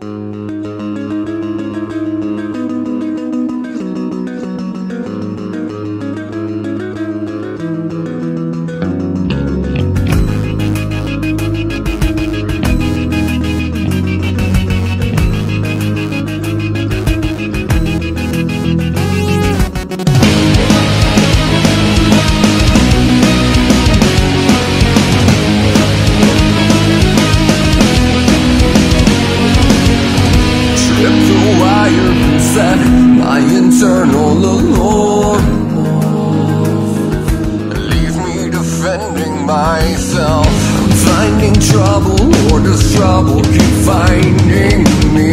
Música and set my internal alarm Leave me defending myself. Finding trouble or does trouble keep finding me.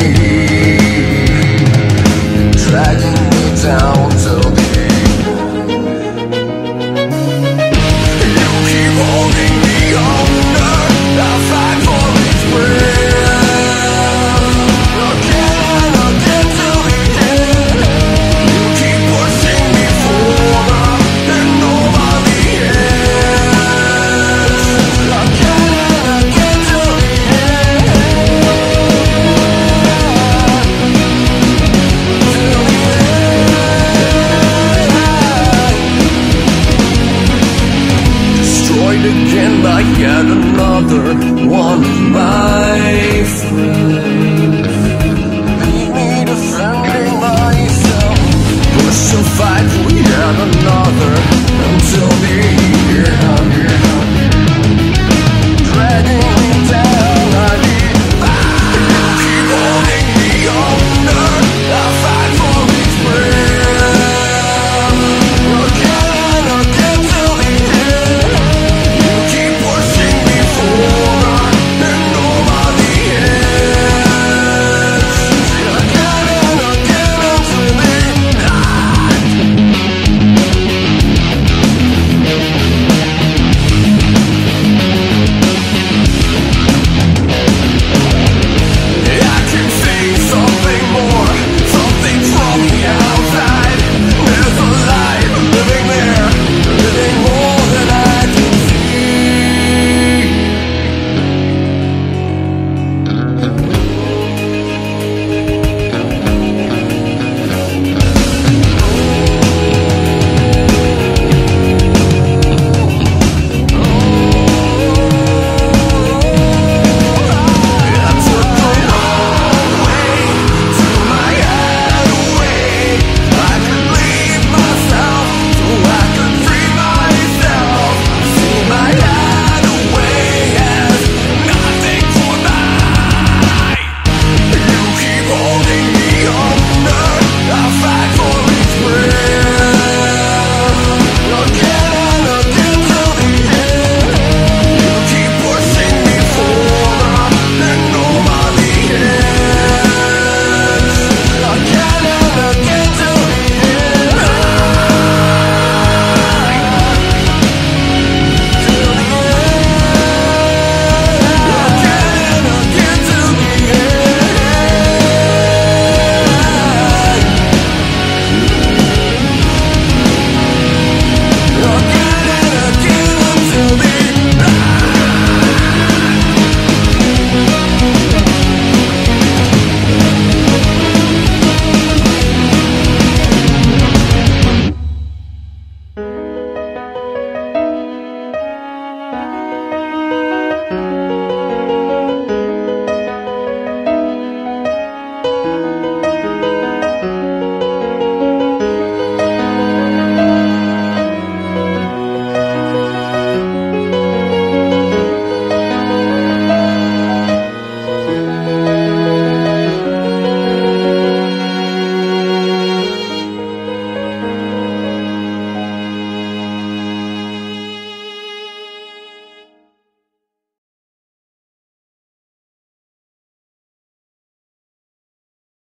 Dragging me down till again by yet another one of my friends